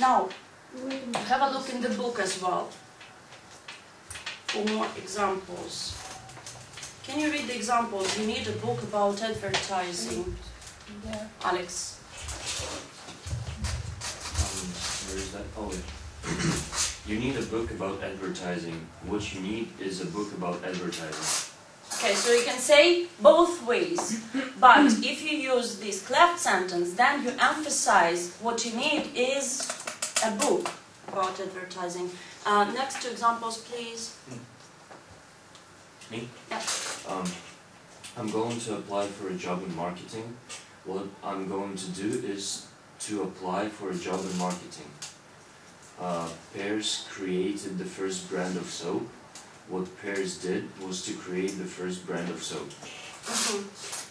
Now, have a look in the book as well for more examples. Can you read the examples? You need a book about advertising. Yeah. Alex. Um, where is that? Oh, wait. you need a book about advertising. What you need is a book about advertising. Okay, so you can say both ways, but if you use this cleft sentence, then you emphasize what you need is a book about advertising. Uh, next two examples, please. Me? Yeah. Um, I'm going to apply for a job in marketing. What I'm going to do is to apply for a job in marketing. Uh, Pears created the first brand of soap. What Pears did was to create the first brand of soap. Mhm.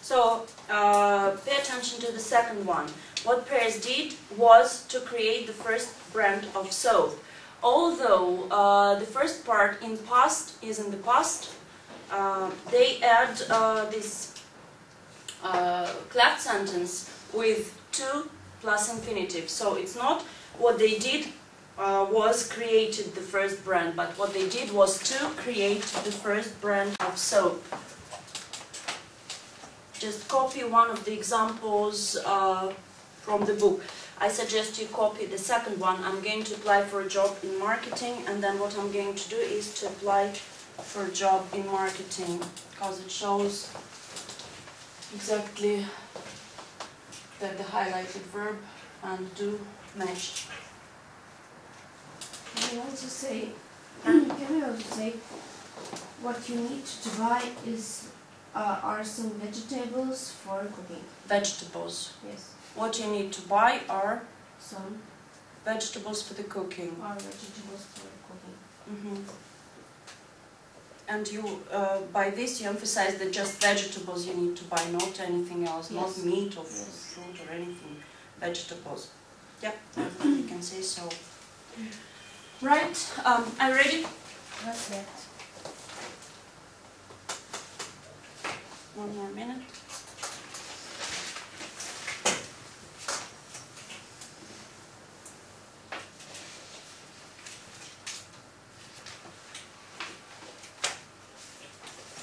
So, uh, pay attention to the second one. What Pears did was to create the first brand of soap. Although uh, the first part in past is in the past, uh, they add uh, this uh, cleft sentence with to plus infinitive. So it's not what they did uh, was created the first brand, but what they did was to create the first brand of soap just copy one of the examples uh, from the book. I suggest you copy the second one. I'm going to apply for a job in marketing and then what I'm going to do is to apply for a job in marketing because it shows exactly that the highlighted verb and do match. Can you also say, can you also say, what you need to buy is, uh, are some vegetables for cooking? Vegetables. Yes. What you need to buy are Some vegetables for the cooking. are vegetables for cooking. Mhm. And you, uh, by this, you emphasize that just vegetables you need to buy, not anything else, not meat or Yes. fruit or anything, vegetables. Yep, you can say so. Right, um, are you ready? Not yet. One more minute.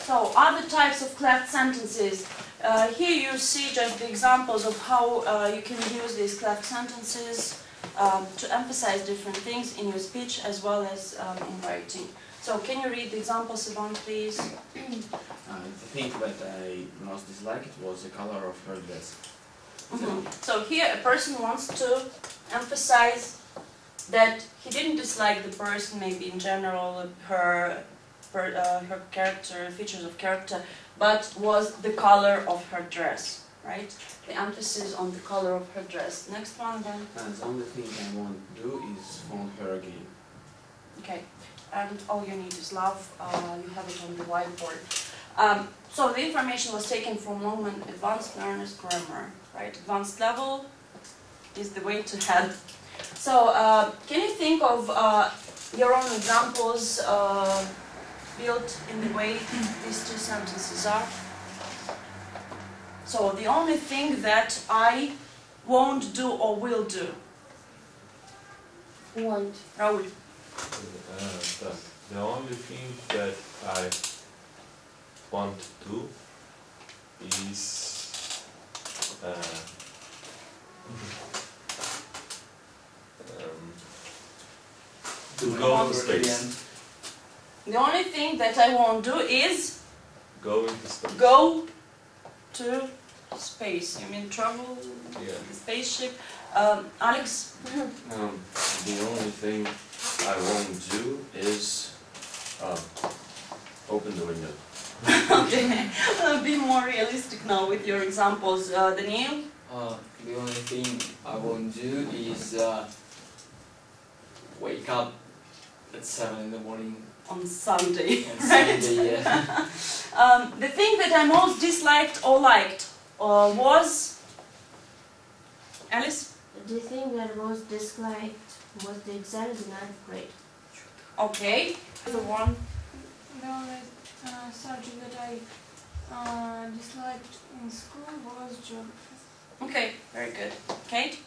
So, other types of cleft sentences. Uh, here you see just the examples of how uh, you can use these cleft sentences um, to emphasize different things in your speech as well as um, in writing. So, can you read the examples, Ivan, please? Uh, the thing that I most disliked was the color of her dress. Mhm. So here a person wants to emphasize that he didn't dislike the person, maybe in general, her, her, uh, her character, features of character, but was the color of her dress, right? The emphasis on the color of her dress. Next one then. And the only thing I want to do is phone her again. Okay. And all you need is love. Uh, you have it on the whiteboard. Um, so the information was taken from Longman Advanced Learners Grammar, right? Advanced level is the way to head. So uh, can you think of uh, your own examples uh, built in the way these two sentences are? So the only thing that I won't do or will do. Want. Raul. Uh, the, the only thing that I want to do is uh, um, to go to space. The only thing that I won't do is Go into space. go to space. You mean travel Yeah. the spaceship? Um, Alex? Um, the only thing I won't do is uh, open the window. okay, uh, be more realistic now with your examples. Uh, Daniel? Uh, the only thing I won't do is uh, wake up at 7 in the morning On Sunday, on right? Sunday. Yeah. Um, the thing that I most disliked or liked uh, was. Alice? The thing that was disliked was the exam in ninth grade. Okay. The one. The only uh, subject that I uh, disliked in school was geography. Okay, very good. Kate?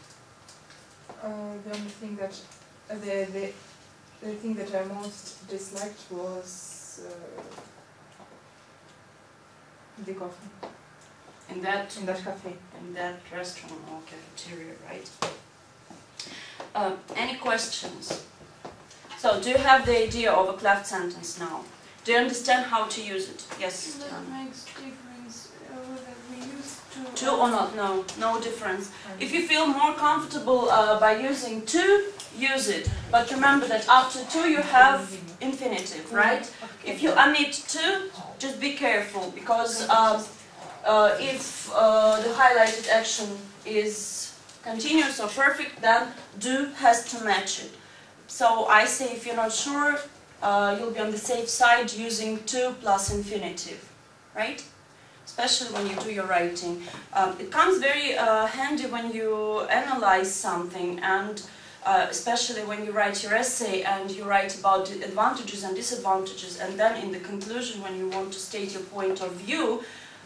uh, the only thing that uh, the, the the thing that I most disliked was uh, the coffee In that in that cafe. in that restaurant or cafeteria, right? Uh, any questions? So, do you have the idea of a cleft sentence now? Do you understand how to use it? Yes. That Diana. makes difference uh, whether we use to. To or not? No, no difference. If you feel more comfortable uh, by using to, use it. But remember that after to you have infinitive, right? If you omit to, just be careful because uh, uh, if uh, the highlighted action is continuous or perfect, then do has to match it. So I say if you're not sure, uh, you'll be on the safe side using 2 plus infinitive, right? Especially when you do your writing. Um, it comes very uh, handy when you analyze something and uh, especially when you write your essay and you write about the advantages and disadvantages and then in the conclusion when you want to state your point of view,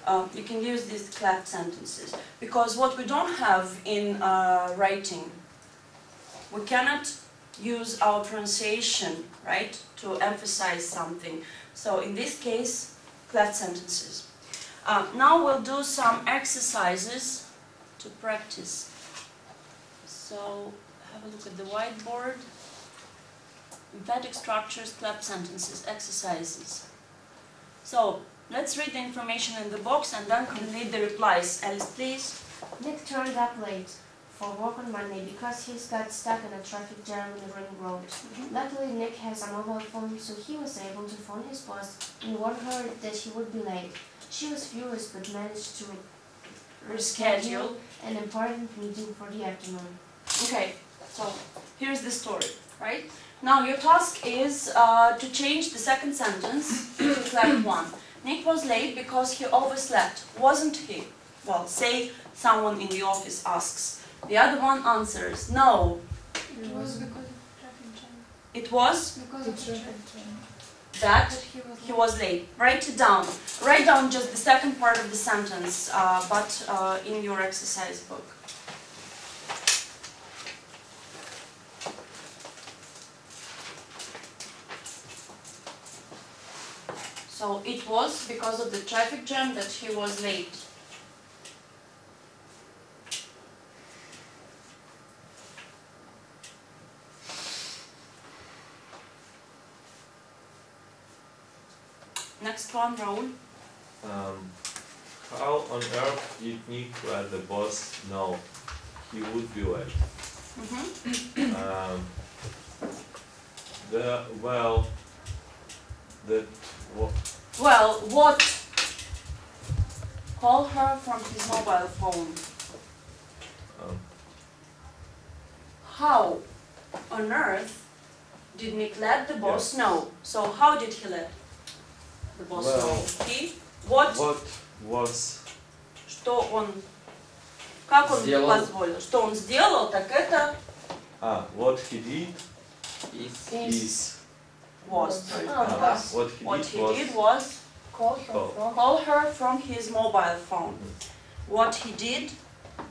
uh, you can use these cleft sentences. Because what we don't have in uh, writing, we cannot use our pronunciation, right, to emphasize something. So in this case, cleft sentences. Uh, now we'll do some exercises to practice. So have a look at the whiteboard. Emphatic structures, cleft sentences, exercises. So let's read the information in the box and then complete the replies. Alice, please. Nick turned up late for work on Monday because he's got stuck in a traffic jam in the ring road. Mm-hmm. Luckily, Nick has a mobile phone, so he was able to phone his boss and warn her that he would be late. She was furious but managed to Reschedule. an important meeting for the afternoon. Okay, so here's the story, right? Now your task is uh, to change the second sentence to cleft one. Nick was late because he overslept, wasn't he? Well, say someone in the office asks. The other one answers, no, It was because of traffic jam. it was Because of the traffic jam. that That he was. he was late. Write it down. Write down just the second part of the sentence, uh, but uh, in your exercise book. So it was because of the traffic jam that he was late. Next one, Raul. Um, how on earth did Nick let the boss know he would be late? Mm-hmm. Um, the well, that wa- Well, what? Call her from his mobile phone. um, How on earth did Nick let the boss know? So how did he let the boss Well- know? He? What? what was Что он? Как он Сделал. позволил? Что он сделал, так это ah what he did Is is was. Was. what he What did he was did was Call her from. call her from his mobile phone. What he did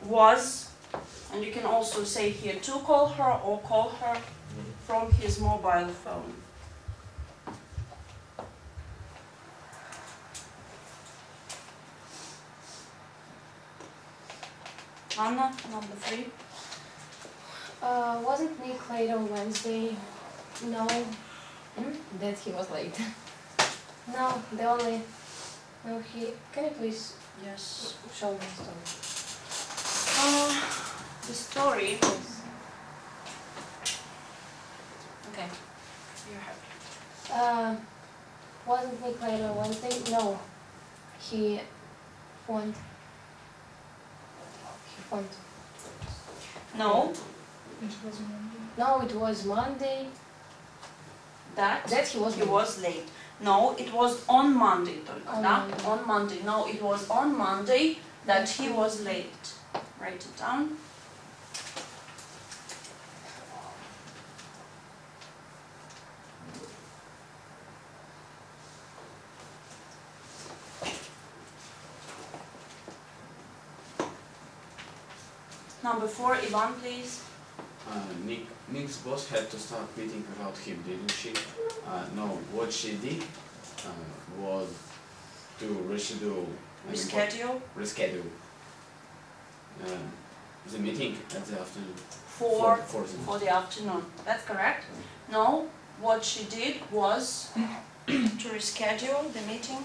was, and you can also say here to call her or call her from his mobile phone. Anna, number three. Uh, wasn't Nick late on Wednesday? No. That he was late. No, the only. No, he. Can you please Yes. show me the story? Uh, the story. Okay. You have. Uh, wasn't Nick late on Wednesday? No. He phoned. He phoned. No, It was Monday. No, it was Monday that That he was he late. was late. No, it was on Monday, только, On да? Monday. On Monday. No, it was on Monday that he was late. Write it down. Number four, Ivan, please. uh, Nick, Nick's boss had to start quitting without him, didn't she? Uh, no, what she did uh, was to reschedule, Reschedule reschedule the meeting at the afternoon. for for the for the afternoon. That's correct. No, what she did was to reschedule the meeting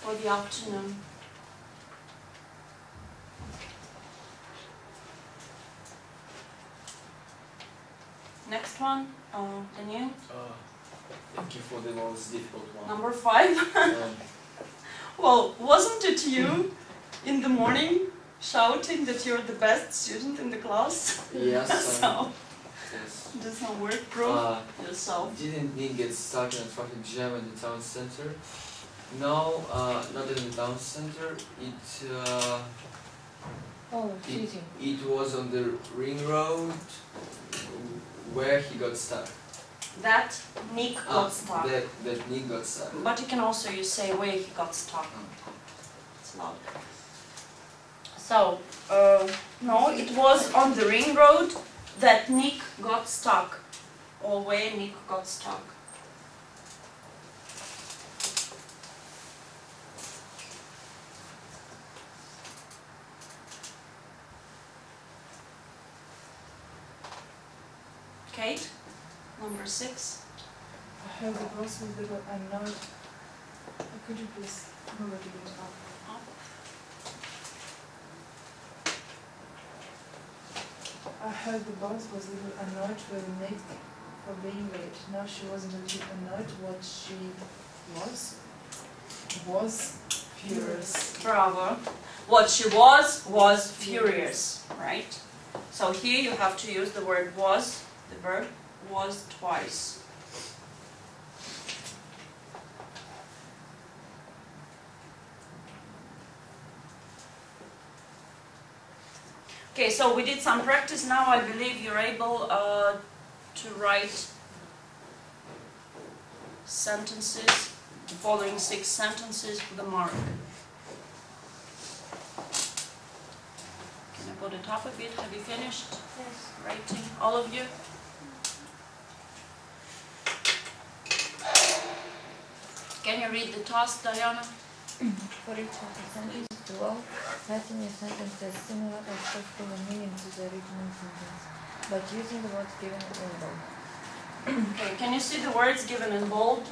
for the afternoon. Next one, uh, Daniel, Uh, thank you for the most difficult one. number five. Um, Well, wasn't it you in the morning shouting that you're the best student in the class? yes, um, yes. does not work, prove Uh, yourself. didn't Nick get stuck in a traffic jam in the town center? No, uh, not in the town center. It uh, Oh, it, cheating. it was on the ring road where he got stuck. That Nick Ah, got stuck. That that Nick got stuck. But you can also you say where he got stuck. It's loud. So, uh, no, it was on the ring road that Nick got stuck. Or where Nick got stuck. Kate, number six. I heard the boss was a little annoyed. Uh, Could you please move it a bit up? I heard the boss was a little annoyed with Nick for being late. Now she wasn't a little annoyed what she was. Was furious. Bravo. What she was, was furious, right? So here you have to use the word was, the verb was twice. Okay, so we did some practice now. I believe you're able uh, to write sentences, the following six sentences with a mark. Can I go to the top of it? Have you finished Yes. writing, all of you? Can you read the task, Diana? For each of the sentences below, write in your sentences similar or possible meaning to the original sentence, but using the words given in bold. Okay, can you see the words given in bold?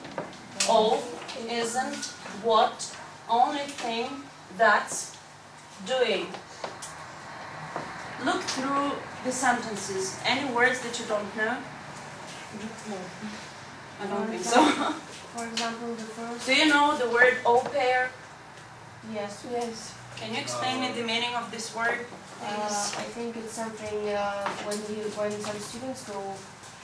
All, isn't, what, only thing, that's, doing. Look through the sentences. Any words that you don't know? I don't think so. For example, the first. Do you know the word au pair? Yes. Yes. Can you explain me the meaning of this word, Uh. I think it's something uh, when you when some students go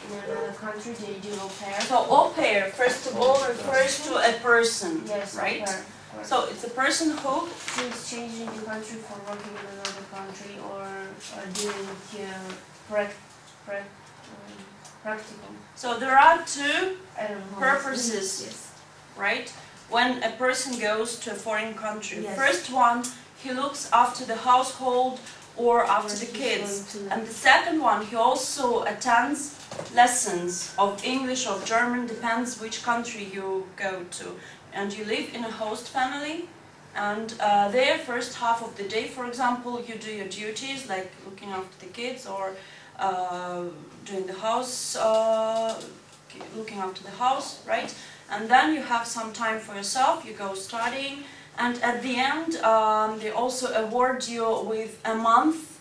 in another country, they do au pair. So au pair, first of all, refers to a person, Yes, au right? pair. So it's a person who is Since changing the country for working in another country or uh, doing uh, prac- prac- um, practical. So there are two, I don't know. how it's- Purposes. Yes. right? When a person goes to a foreign country. Yes. First one, he looks after the household or after the kids. And the second one, he also attends lessons of English or German, depends which country you go to. And you live in a host family, and uh, there, first half of the day, for example, you do your duties like looking after the kids or uh, doing the house, uh, looking after the house, right? And then you have some time for yourself, you go studying, and at the end, um, they also award you with a month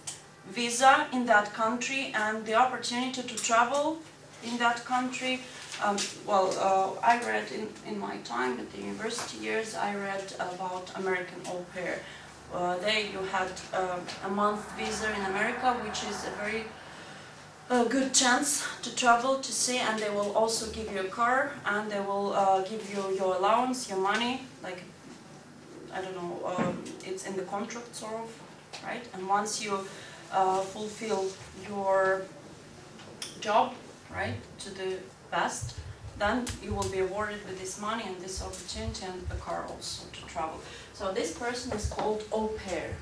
visa in that country and the opportunity to travel in that country. Um, well, uh, I read in, in my time at the university years, I read about American au pair. Uh, there you had um, a month visa in America, which is a very uh, good chance to travel to see, and they will also give you a car, and they will uh, give you your allowance, your money, like I don't know, um, it's in the contract sort of, right? And once you uh, fulfill your job, right, to the best, then you will be awarded with this money and this opportunity and a car also to travel. So this person is called au pair.